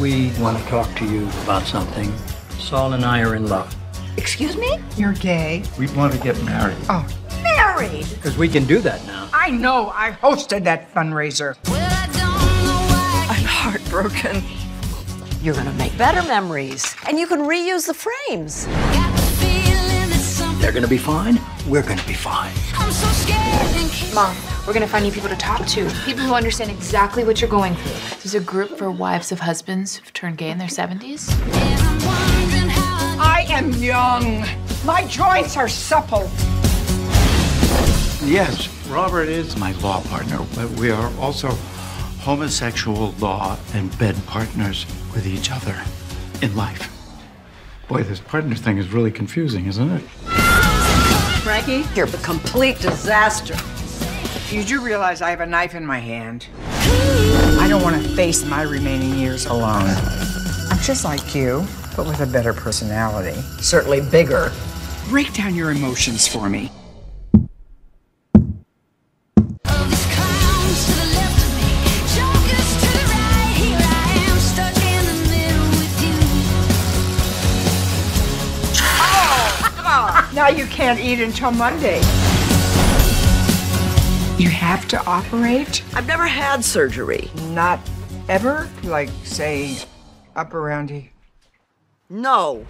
We want to talk to you about something. Saul and I are in love. Excuse me? You're gay? We want to get married. Oh, Married? Because we can do that now. I know. I hosted that fundraiser. I'm heartbroken. You're gonna make better memories, and you can reuse the frames. They're going to be fine. We're going to be fine. I'm so scared. Mom, we're gonna find you people to talk to. People who understand exactly what you're going through. There's a group for wives of husbands who've turned gay in their 70s. I am young. My joints are supple. Yes, Robert is my law partner, but we are also homosexual law and bed partners with each other in life. Boy, this partner thing is really confusing, isn't it? Frankie, you're a complete disaster. Did you do realize I have a knife in my hand. I don't want to face my remaining years alone. I'm just like you, but with a better personality. Certainly bigger. Break down your emotions for me. Now you can't eat until Monday. You have to operate? I've never had surgery. Not ever? Like, say, up around here? No.